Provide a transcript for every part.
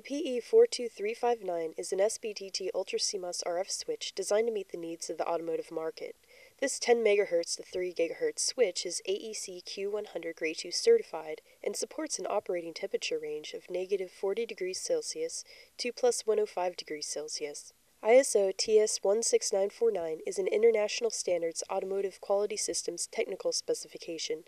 PE42359 is an SPDT Ultra CMOS RF switch designed to meet the needs of the automotive market. This 10 MHz to 3 GHz switch is AEC Q100 Grade 2 certified and supports an operating temperature range of negative 40 degrees Celsius to plus 105 degrees Celsius. ISO TS16949 is an international standards automotive quality systems technical specification.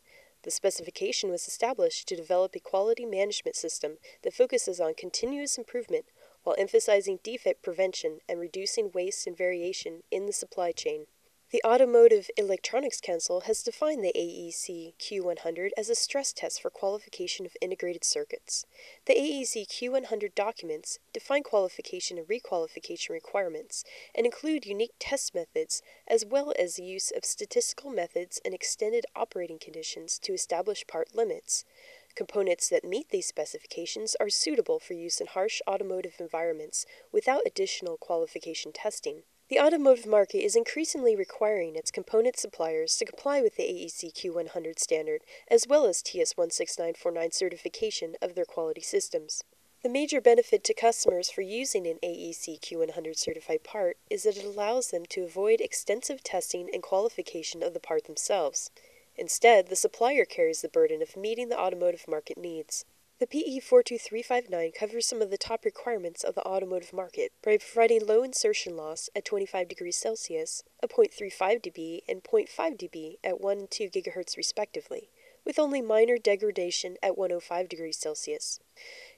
The specification was established to develop a quality management system that focuses on continuous improvement while emphasizing defect prevention and reducing waste and variation in the supply chain. The Automotive Electronics Council has defined the AEC Q100 as a stress test for qualification of integrated circuits. The AEC Q100 documents define qualification and requalification requirements and include unique test methods as well as the use of statistical methods and extended operating conditions to establish part limits. Components that meet these specifications are suitable for use in harsh automotive environments without additional qualification testing. The automotive market is increasingly requiring its component suppliers to comply with the AEC Q100 standard as well as TS16949 certification of their quality systems. The major benefit to customers for using an AEC Q100 certified part is that it allows them to avoid extensive testing and qualification of the part themselves. Instead, the supplier carries the burden of meeting the automotive market needs. The PE42359 covers some of the top requirements of the automotive market by providing low insertion loss at 25 degrees Celsius, a 0.35 dB, and 0.5 dB at 1 and 2 GHz respectively, with only minor degradation at 105 degrees Celsius.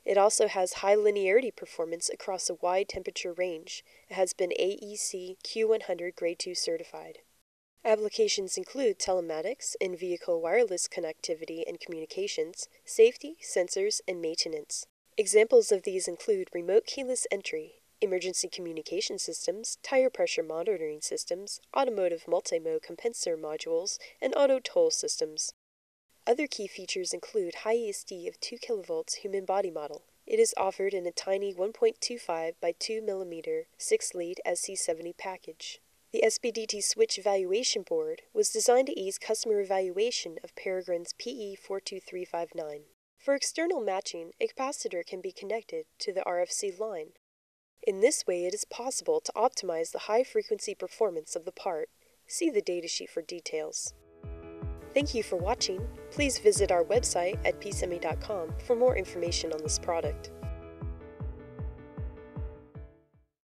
It also has high linearity performance across a wide temperature range. It has been AEC Q100 Grade 2 certified. Applications include telematics, in-vehicle wireless connectivity and communications, safety, sensors, and maintenance. Examples of these include remote keyless entry, emergency communication systems, tire pressure monitoring systems, automotive multi-mode compensator modules, and auto toll systems. Other key features include high ESD of 2 kV human body model. It is offered in a tiny 1.25 by 2 mm 6 lead SC70 package. The SPDT Switch Evaluation Board was designed to ease customer evaluation of Peregrine's PE42359. For external matching, a capacitor can be connected to the RFC line. In this way, it is possible to optimize the high frequency performance of the part. See the datasheet for details. Thank you for watching. Please visit our website at psemi.com for more information on this product.